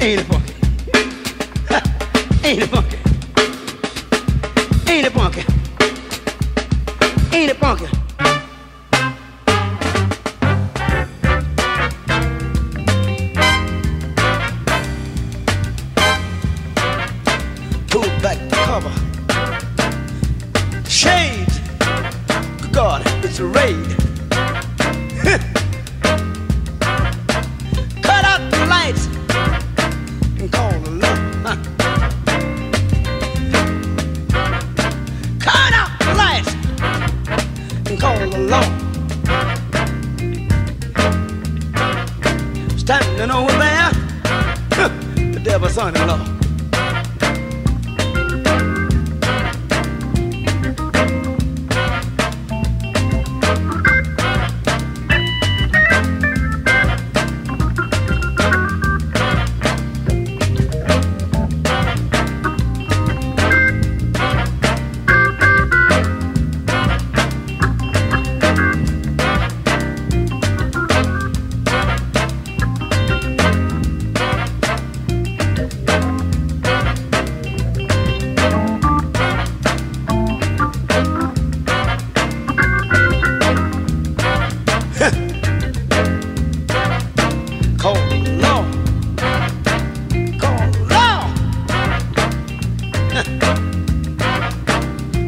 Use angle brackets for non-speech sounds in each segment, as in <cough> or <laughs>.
Ain't it funky? Ain't it funky? Ain't it funky? Ain't it funky? Pull back the cover. Shades. God, it's a raid. <laughs> and call law. Standing over there, the devil's son-in-law.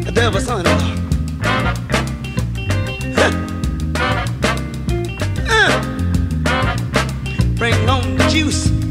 The devil's son-in-law. Uh. Bring on the juice.